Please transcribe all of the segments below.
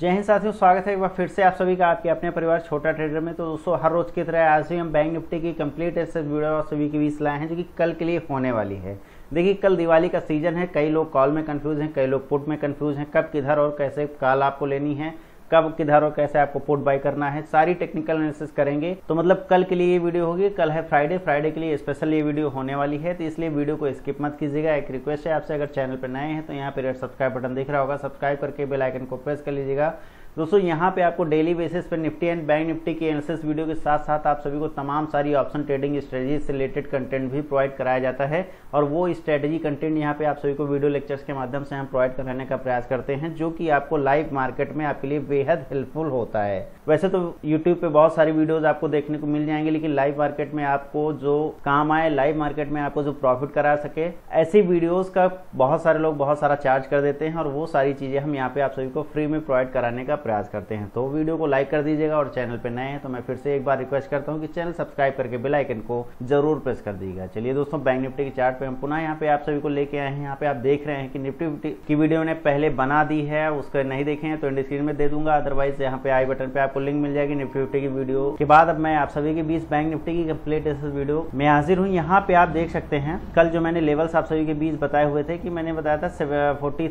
जय हिंद साथियों, स्वागत है एक बार फिर से आप सभी का आपके अपने परिवार छोटा ट्रेडर में। तो दोस्तों, हर रोज की तरह आज भी हम बैंक निफ्टी की कंप्लीट एसेस वीडियो और सभी के बीच लाए हैं, जो कि कल के लिए होने वाली है। देखिए, कल दिवाली का सीज़न है, कई लोग कॉल में कंफ्यूज हैं, कई लोग पुट में कंफ्यूज हैं, कब किधर और कैसे कॉल आपको लेनी है। कब, किधर और कैसे आपको पुट बाय करना है, सारी टेक्निकल एनालिसिस करेंगे। तो मतलब कल के लिए ये वीडियो होगी, कल है फ्राइडे फ्राइडे के लिए स्पेशल ये वीडियो होने वाली है तो इसलिए वीडियो को स्किप मत कीजिएगा। एक रिक्वेस्ट है, आपसे अगर चैनल पर नए हैं तो यहाँ पे रेड सब्सक्राइब बटन दिख रहा होगा। सब्सक्राइब करके बेलाइकन को प्रेस कर लीजिएगा। दोस्तों, यहाँ पे आपको डेली बेसिस पे निफ्टी एंड बैंक निफ्टी की एनालिसिस वीडियो के साथ साथ आप सभी को तमाम सारी ऑप्शन ट्रेडिंग स्ट्रेटजी से रिलेटेड कंटेंट भी प्रोवाइड कराया जाता है और वो स्ट्रेटजी कंटेंट यहाँ पे आप सभी को वीडियो लेक्चर्स के माध्यम से हम प्रोवाइड कराने का प्रयास करते हैं, जो कि आपको लाइव मार्केट में आपके लिए बेहद हेल्पफुल होता है। वैसे तो यूट्यूब पे बहुत सारी वीडियोज़ आपको देखने को मिल जाएँगे, लेकिन लाइव मार्केट में आपको जो काम आए लाइव मार्केट में आपको जो प्रॉफिट करा सके, ऐसी वीडियोज़ का बहुत सारे लोग बहुत सारा चार्ज कर देते हैं और वो सारी चीज़ें हम यहाँ पे आप सभी को फ्री में प्रोवाइड कराने का प्रयास करते हैं। तो वीडियो को लाइक कर दीजिएगा और चैनल पे नए हैं तो मैं फिर से एक बार रिक्वेस्ट करता हूँ कि चैनल सब्सक्राइब करके बेल आइकन को ज़रूर प्रेस कर दीजिएगा। चलिए दोस्तों, बैंक निफ्टी के चार्ट पे हम पुनः यहाँ पे आप सभी को लेके आए हैं। यहाँ पे आप देख रहे हैं कि निफ्टी की वीडियो ने पहले बना दी है, उसका नहीं देखे हैं तो इंडी स्क्रीन में दे दूँगा। अदरवाइज़ यहाँ पे आई बटन पे आपको लिंक मिल जाएगी निफ्टी फिफ्टी की वीडियो के बाद। अब मैं आप सभी के बीच बैंक निफ्टी की कंप्लीट वीडियो में हाजिर हूँ। यहाँ पे आप देख सकते हैं, कल जो मैंने लेवल्स आप सभी के बीच बताए हुए थे कि मैंने बताया था फोर्टी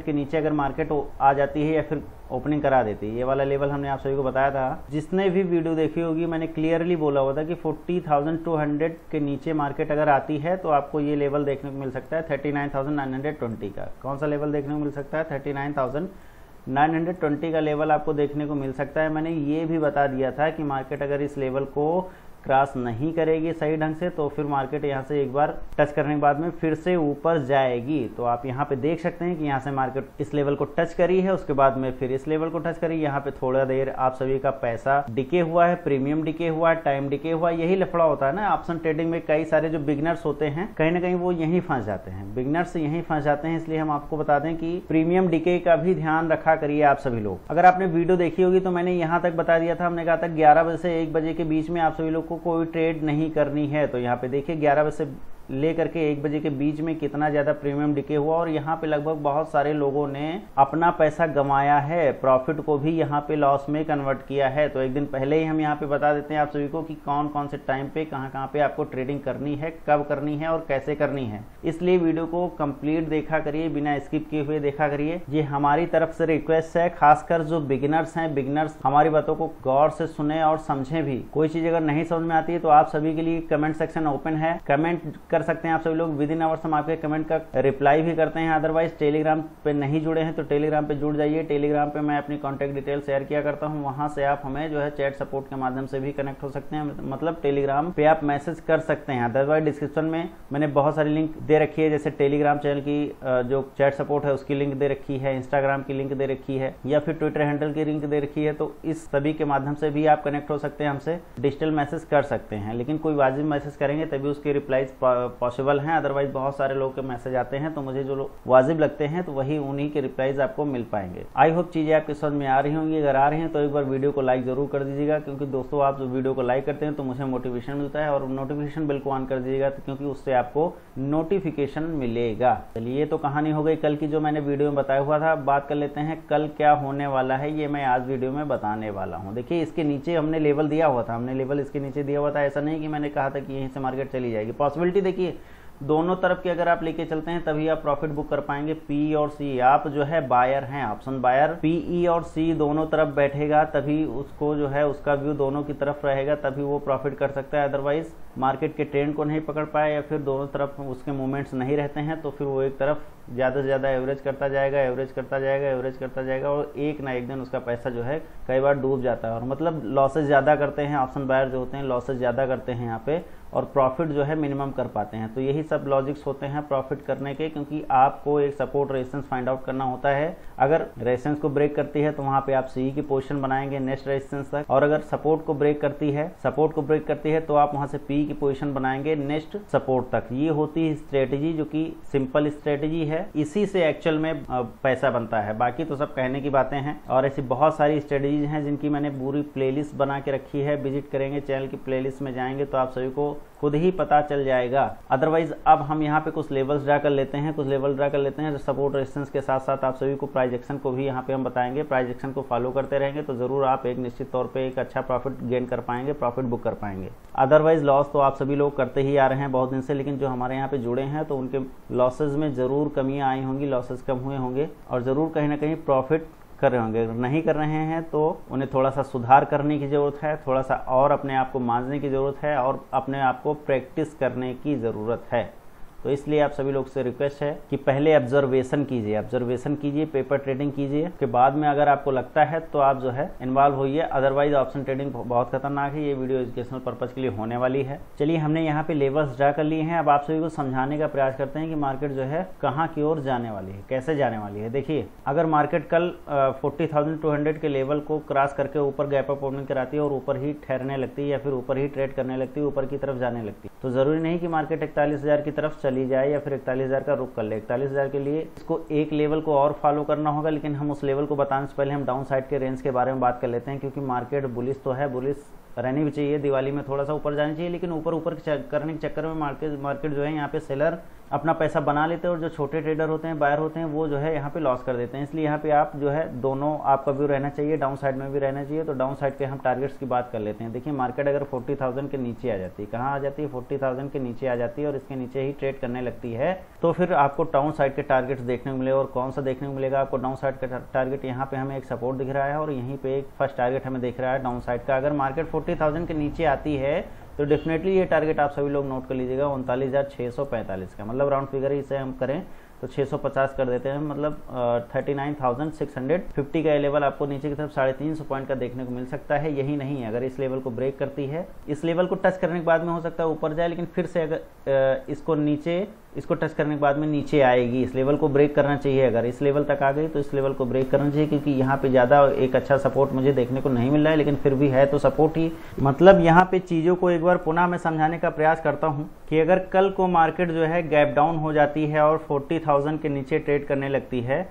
के नीचे अगर मार्केट आ जाती है या फिर ओपनिंग करा देती है। ये वाला लेवल हमने आप सभी को बताया था। जिसने भी वीडियो देखी होगी मैंने क्लियरली बोला हुआ था कि 40,200 के नीचे मार्केट अगर आती है तो आपको ये लेवल देखने को मिल सकता है 39,920 का। कौन सा लेवल देखने को मिल सकता है? 39,920 का लेवल आपको देखने को मिल सकता है। मैंने ये भी बता दिया था कि मार्केट अगर इस लेवल को क्रॉस नहीं करेगी सही ढंग से तो फिर मार्केट यहाँ से एक बार टच करने के बाद में फिर से ऊपर जाएगी। तो आप यहाँ पे देख सकते हैं कि यहाँ से मार्केट इस लेवल को टच करी है, उसके बाद में फिर इस लेवल को टच करी। यहाँ पे थोड़ा देर आप सभी का पैसा डिके हुआ है प्रीमियम डिके हुआ है टाइम डिके हुआ यही लफड़ा होता है ना ऑप्शन ट्रेडिंग में कई सारे जो बिगनर्स होते हैं, कहीं ना कहीं वो यही फंस जाते हैं। बिगनर्स यही फंस जाते हैं, इसलिए हम आपको बता दें कि प्रीमियम डिके का भी ध्यान रखा करिए आप सभी लोग। अगर आपने वीडियो देखी होगी तो मैंने यहाँ तक बता दिया था, हमने कहा था ग्यारह बजे से एक बजे के बीच में आप सभी लोग को कोई ट्रेड नहीं करनी है तो यहाँ पे देखिए ग्यारह बजे से ले करके एक बजे के बीच में कितना ज़्यादा प्रीमियम डिके हुआ और यहाँ पे लगभग बहुत सारे लोगों ने अपना पैसा गंवाया है। प्रॉफिट को भी यहाँ पे लॉस में कन्वर्ट किया है। तो एक दिन पहले ही हम यहाँ पे बता देते हैं आप सभी को कि कौन कौन से टाइम पे कहाँ कहाँ पे आपको ट्रेडिंग करनी है, कब करनी है और कैसे करनी है। इसलिए वीडियो को कंप्लीट देखा करिए, बिना स्किप किए हुए देखा करिए। ये हमारी तरफ़ से रिक्वेस्ट है, खासकर जो बिगिनर्स हैं। बिगिनर्स हमारी बातों को गौर से सुने और समझे भी। कोई चीज़ अगर नहीं समझ में आती है तो आप सभी के लिए कमेंट सेक्शन ओपन है। कमेंट कर कर सकते हैं आप सभी लोग। विद इन आवर्स हम आपके कमेंट का रिप्लाई भी करते हैं। अदरवाइज़ टेलीग्राम पे नहीं जुड़े हैं तो टेलीग्राम पे जुड़ जाइए। टेलीग्राम पे मैं अपनी कॉन्टैक्ट डिटेल शेयर किया करता हूँ। वहाँ से आप हमें जो है चैट सपोर्ट के माध्यम से भी कनेक्ट हो सकते हैं। मतलब टेलीग्राम पे आप मैसेज कर सकते हैं। अदरवाइज़ डिस्क्रिप्शन में मैंने बहुत सारी लिंक दे रखी है। जैसे टेलीग्राम चैनल की जो चैट सपोर्ट है, उसकी लिंक दे रखी है। इंस्टाग्राम की लिंक दे रखी है। या फिर ट्विटर हैंडल की लिंक दे रखी है। तो इस सभी के माध्यम से भी आप कनेक्ट हो सकते हैं। हमसे डिजिटल मैसेज कर सकते हैं। लेकिन कोई वाजिब मैसेज करेंगे, तभी उसके रिप्लाईज पॉसिबल हैं अदरवाइज़ बहुत सारे लोग के मैसेज आते हैं तो मुझे जो वाजिब लगते हैं तो वही उन्हीं के रिप्लाईज आपको मिल पाएँगे। आई होप चीज़ें आपके समझ में आ रही होंगी। अगर आ रही हैं तो एक बार वीडियो को लाइक ज़रूर कर दीजिएगा, क्योंकि दोस्तों, आप जो वीडियो को लाइक करते हैं तो मुझे मोटिवेशन मिलता है, और नोटिफिकेशन बिल को ऑन कर दीजिएगा तो क्योंकि उससे आपको नोटिफिकेशन मिलेगा। चलिए तो कहानी हो गई कल की, जो मैंने वीडियो में बताया हुआ था। बात कर लेते हैं, कल क्या होने वाला है, ये मैं आज वीडियो में बताने वाला हूँ। देखिए, इसके नीचे हमने लेवल दिया हुआ था, हमने लेवल इसके नीचे दिया हुआ था। ऐसा नहीं कि मैंने कहा था कि यहीं से मार्केट चली जाएगी। पॉसिबिलिटी देखिए, दोनों तरफ़ के अगर आप लेके चलते हैं, तभी आप प्रॉफिट बुक कर पाएँगे। पी और सी आप जो है बायर हैं ऑप्शन बायर पीई और सी दोनों तरफ़ बैठेगा, तभी उसको जो है, उसका व्यू दोनों की तरफ़ रहेगा, तभी वो प्रॉफिट कर सकता है। अदरवाइज़ मार्केट के ट्रेंड को नहीं पकड़ पाए या फिर दोनों तरफ़ उसके मूवमेंट्स नहीं रहते हैं तो फिर वो एक तरफ़ ज़्यादा से ज़्यादा एवरेज करता जाएगा एवरेज करता जाएगा एवरेज करता जाएगा और एक ना एक दिन उसका पैसा जो है कई बार डूब जाता है। और मतलब लॉसेज ज़्यादा करते हैं ऑप्शन बायर जो होते हैं लॉसेज ज़्यादा करते हैं यहाँ पे और प्रॉफिट जो है मिनिमम कर पाते हैं। तो यही सब लॉजिक्स होते हैं प्रॉफिट करने के, क्योंकि आपको एक सपोर्ट रेजिस्टेंस फाइंड आउट करना होता है। अगर रेजिस्टेंस को ब्रेक करती है तो वहाँ पे आप सी की पोजीशन बनाएँगे नेक्स्ट रेजिस्टेंस तक। और अगर सपोर्ट को ब्रेक करती है सपोर्ट को ब्रेक करती है तो आप वहाँ से पी की पोजिशन बनाएँगे नेक्स्ट सपोर्ट तक। ये होती है स्ट्रेटेजी जो कि सिंपल स्ट्रेटेजी है। इसी से एक्चुअल में पैसा बनता है। बाकी तो सब कहने की बातें हैं। और ऐसी बहुत सारी स्ट्रेटजीज हैं जिनकी मैंने पूरी प्लेलिस्ट बना के रखी है। विज़िट करेंगे चैनल की प्लेलिस्ट में जाएँगे तो आप सभी को खुद ही पता चल जाएगा। अदरवाइज़ अब हम यहाँ पे कुछ लेवल्स ड्रा कर लेते हैं, कुछ लेवल ड्रा कर लेते हैं सपोर्ट रेजिस्टेंस के साथ साथ आप सभी को प्राइजेक्शन को भी यहाँ पे हम बताएँगे। प्राइजेक्शन को फॉलो करते रहेंगे तो ज़रूर आप एक निश्चित तौर पर एक अच्छा प्रॉफिट गेन कर पाएँगे प्रॉफिट बुक कर पाएँगे। अदरवाइज़ लॉस तो आप सभी लोग करते ही आ रहे हैं बहुत दिन से, लेकिन जो हमारे यहाँ पे जुड़े हैं तो उनके लॉसेज में ज़रूर कमियाँ आई होंगी लॉसेस कम हुए होंगे और ज़रूर कहीं ना कहीं प्रॉफिट कर रहे होंगे। अगर नहीं कर रहे हैं तो उन्हें थोड़ा सा सुधार करने की ज़रूरत है थोड़ा सा और अपने आप को मांझने की ज़रूरत है और अपने आप को प्रैक्टिस करने की ज़रूरत है। तो इसलिए आप सभी लोग से रिक्वेस्ट है कि पहले ऑब्जर्वेशन कीजिए। ऑब्जर्वेशन कीजिए पेपर ट्रेडिंग कीजिए। के बाद में अगर आपको लगता है तो आप जो है इन्वॉल्व होइए। अदरवाइज़ ऑप्शन ट्रेडिंग बहुत खतरनाक है। ये वीडियो एजुकेशनल पर्पज के लिए होने वाली है। चलिए, हमने यहाँ पे लेवल्स ड्रा कर लिए हैं। अब आप सभी को समझाने का प्रयास करते हैं कि मार्केट जो है कहाँ की ओर जाने वाली है, कैसे जाने वाली है। देखिए, अगर मार्केट कल फोर्टी के लेवल को क्रॉस करके ऊपर गैप अप ओपनिंग कराती है और ऊपर ही ठहरने लगती है या फिर ऊपर ही ट्रेड करने लगती है, ऊपर की तरफ़ जाने लगती है। तो ज़रूरी नहीं कि मार्केट इकतालीस हज़ार की तरफ़ चली जाए या फिर इकतालीस हज़ार का रुक कर ले। इकतालीस हज़ार के लिए इसको एक लेवल को और फॉलो करना होगा, लेकिन हम उस लेवल को बताने से पहले हम डाउन साइड के रेंज के बारे में बात कर लेते हैं, क्योंकि मार्केट बुलिस तो है बुलिस रहनी भी चाहिए, दिवाली में थोड़ा सा ऊपर जानी चाहिए, लेकिन ऊपर ऊपर करने के चक्कर में मार्केट मार्केट जो है, यहाँ पे सेलर अपना पैसा बना लेते हैं और जो छोटे ट्रेडर होते हैं बायर होते हैं, वो जो है यहाँ पे लॉस कर देते हैं। इसलिए यहाँ पे आप जो है दोनों, आपका व्यू रहना चाहिए डाउन साइड में भी रहना चाहिए तो डाउन साइड के हम टारगेट्स की बात कर लेते हैं। देखिए मार्केट अगर फोर्टी थाउज़ेंड के नीचे आ जाती है, कहाँ आ जाती है? फोर्टी थाउज़ेंड के नीचे आ जाती है और इसके नीचे ही ट्रेड करने लगती है तो फिर आपको डाउन साइड के टारगेट्स देखने को मिले और कौन सा देखने को मिलेगा? आपको डाउन साइड का टारगेट यहाँ पे हमें एक सपोर्ट दिख रहा है और यहीं पे एक फ़र्स्ट टारगेट हमें दिख रहा है डाउन साइड का। अगर मार्केट फोर्टी के नीचे आती है तो डेफिनेटली ये टारगेट आप सभी लोग नोट कर लीजिएगा, उनतालीस हज़ार सौ पैंतालीस का। मतलब राउंड फिगर इसे हम करें तो 650 कर देते हैं मतलब thirty nine thousand six hundred fifty का लेवल आपको नीचे की तरफ़ साढ़े तीन सौ पॉइंट का देखने को मिल सकता है। यही नहीं है, अगर इस लेवल को ब्रेक करती है। इस लेवल को टच करने के बाद में हो सकता है ऊपर जाए, लेकिन फिर से अगर इसको नीचे इसको टच करने के बाद में नीचे आएगी। इस लेवल को ब्रेक करना चाहिए। अगर इस लेवल तक आ गई तो इस लेवल को ब्रेक करना चाहिए, क्योंकि यहाँ पे ज़्यादा एक अच्छा सपोर्ट मुझे देखने को नहीं मिल रहा है, लेकिन फिर भी है तो सपोर्ट ही। मतलब यहाँ पे चीज़ों को एक बार पुनः मैं समझाने का प्रयास करता हूँ कि अगर कल को मार्केट जो है गैप डाउन हो जाती है और फोर्टी के नीचे ट्रेड करने लगती है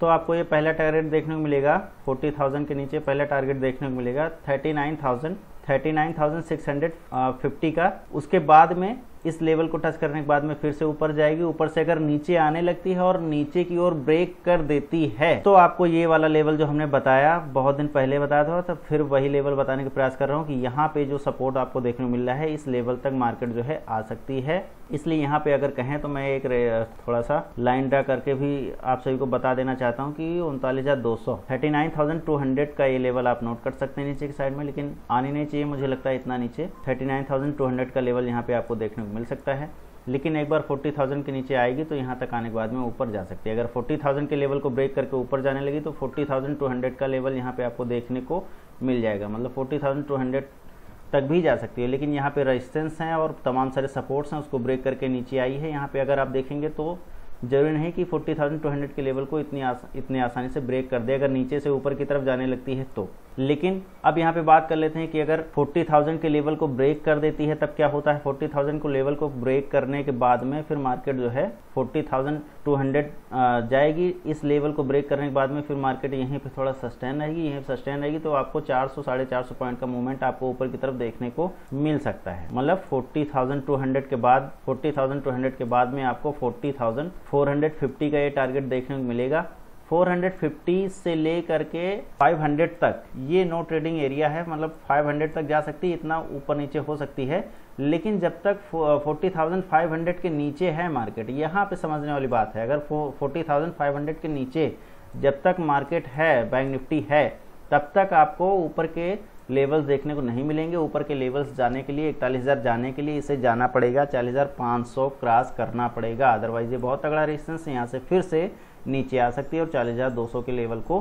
तो आपको ये पहला टारगेट देखने को मिलेगा। फोर्टी के नीचे पहला टारगेट देखने को मिलेगा। Thirty nine thousand thirty nine thousand six hundred fifty का। उसके बाद में इस लेवल को टच करने के बाद में फिर से ऊपर जाएगी। ऊपर से अगर नीचे आने लगती है और नीचे की ओर ब्रेक कर देती है तो आपको ये वाला लेवल जो हमने बताया, बहुत दिन पहले बताया था तो फिर वही लेवल बताने का प्रयास कर रहा हूँ कि यहाँ पे जो सपोर्ट आपको देखने को मिल रहा है, इस लेवल तक मार्केट जो है आ सकती है। इसलिए यहाँ पे अगर कहें तो मैं एक थोड़ा सा लाइन ड्रा करके भी आप सभी को बता देना चाहता हूँ कि उनतालीस हज़ार दो सौ thirty nine thousand two hundred का ये लेवल आप नोट कर सकते हैं नीचे की साइड में लेकिन आने नहीं चाहिए मुझे लगता है इतना नीचे। Thirty nine thousand two hundred का लेवल यहाँ पे आपको देखने को मिल सकता है। लेकिन एक बार 40,000 के नीचे आएगी तो यहाँ तक आने के बाद में ऊपर जा सकती है। अगर 40,000 के लेवल को ब्रेक करके ऊपर जाने लगी तो 40,200 का लेवल यहाँ पे आपको देखने को मिल जाएगा। मतलब 40,200 तक भी जा सकती है। लेकिन यहाँ पे रजिस्टेंस हैं और तमाम सारे सपोर्ट्स हैं उसको ब्रेक करके नीचे आई है। यहाँ पे अगर आप देखेंगे तो ज़रूरी नहीं कि 40,200 के लेवल को इतनी आस, इतने आसानी से ब्रेक कर दे। अगर नीचे से ऊपर की तरफ़ जाने लगती है तो। लेकिन अब यहाँ पे बात कर लेते हैं कि अगर 40,000 के लेवल को ब्रेक कर देती है तब क्या होता है? 40,000 को लेवल को ब्रेक करने के बाद में फिर मार्केट जो है 40,200 जाएगी। इस लेवल को ब्रेक करने के बाद में फिर मार्केट यहीं पे थोड़ा सस्टेन रहेगी। यहीं सस्टेन रहेगी तो आपको 400 साढ़े चार पॉइंट का मूवमेंट आपको ऊपर की तरफ़ देखने को मिल सकता है। मतलब फोर्टी के बाद फोर्टी के बाद में आपको फोर्टी 450 का ये टारगेट देखने को मिलेगा। 450 से ले करके 500 तक। ये नो ट्रेडिंग एरिया है मतलब 500 तक जा सकती है इतना ऊपर नीचे हो सकती है। लेकिन जब तक 40,500 के नीचे है मार्केट यहाँ पे समझने वाली बात है अगर 40,500 के नीचे जब तक मार्केट है बैंक निफ्टी है तब तक आपको ऊपर के लेवल्स देखने को नहीं मिलेंगे। ऊपर के लेवल्स जाने के लिए इकतालीस हज़ार जाने के लिए इसे जाना पड़ेगा चालीस हज़ार सौ क्रॉस करना पड़ेगा। अदरवाइज़ ये बहुत तगड़ा रेजिस्टेंस यहाँ से फिर से नीचे आ सकती है और चालीस के लेवल को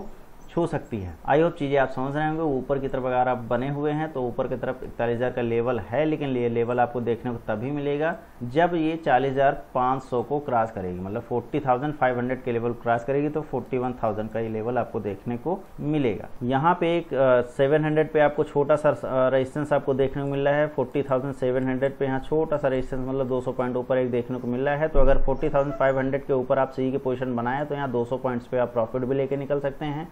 छू सकती है। आई होप चीज़ें आप समझ रहे होंगे ऊपर की तरफ़ अगर आप बने हुए हैं तो ऊपर की तरफ़ इकतालीस हज़ार का लेवल है, लेकिन ये लेवल आपको देखने को तभी मिलेगा जब ये चालीस हज़ार पाँच सौ को क्रॉस करेगी। मतलब फोर्टी थाउज़ेंड फाइव हंड्रेड के लेवल क्रॉस करेगी तो फोर्टी वन थाउज़ेंड का ये लेवल आपको देखने को मिलेगा। यहाँ पे एक सेवन हंड्रेड पे आपको छोटा सा रेजिस्टेंस आपको देखने को मिल रहा है। फोर्टी थाउज़ेंड सेवन हंड्रेड पे यहाँ छोटा सा रेजिस्टेंस मतलब दो सौ पॉइंट ऊपर एक देखने को मिल रहा है। तो अगर फोर्टी थाउज़ेंड फाइव हंड्रेड के ऊपर आप सी की पोजिशन बनाए तो यहाँ दो सौ पॉइंट्स पे आप प्रॉफिट भी लेके निकल सकते हैं।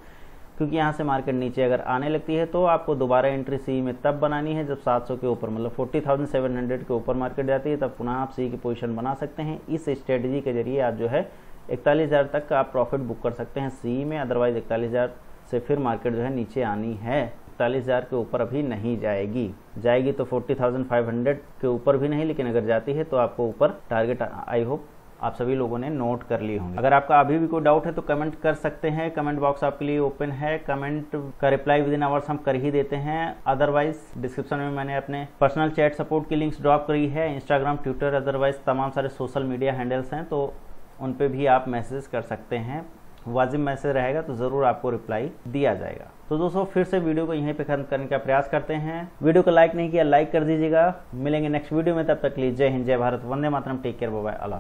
क्योंकि यहाँ से मार्केट नीचे अगर आने लगती है तो आपको दोबारा एंट्री सी में तब बनानी है जब 700 के ऊपर मतलब 40,700 के ऊपर मार्केट जाती है तब पुनः आप सी की पोजीशन बना सकते हैं। इस स्ट्रेटजी के ज़रिए आप जो है इकतालीस हज़ार तक का आप प्रॉफिट बुक कर सकते हैं सी में अदरवाइज़ इकतालीस हज़ार से फिर मार्केट जो है नीचे आनी है। इकतालीस हज़ार के ऊपर अभी नहीं जाएगी। जाएगी तो फोर्टी थाउज़ेंड फाइव हंड्रेड के ऊपर भी नहीं लेकिन अगर जाती है तो आपको ऊपर टारगेट आई होप आप सभी लोगों ने नोट कर लिए होंगे। अगर आपका अभी भी कोई डाउट है तो कमेंट कर सकते हैं। कमेंट बॉक्स आपके लिए ओपन है। कमेंट का रिप्लाई विद इन आवर्स हम कर ही देते हैं। अदरवाइज़ डिस्क्रिप्शन में मैंने अपने पर्सनल चैट सपोर्ट की लिंक्स ड्रॉप करी है। इंस्टाग्राम ट्विटर अदरवाइज़ तमाम सारे सोशल मीडिया हैंडल्स हैं तो उन पर भी आप मैसेज कर सकते हैं। वाजिब मैसेज रहेगा तो ज़रूर आपको रिप्लाई दिया जाएगा। तो दोस्तों, फिर से वीडियो को यहीं पे खत्म करने का प्रयास करते हैं। वीडियो को लाइक नहीं किया लाइक कर दीजिएगा। मिलेंगे नेक्स्ट वीडियो में, तब तक लिए जय हिंद, जय भारत, वंदे मातरम टेक केयर बाय अल्लाह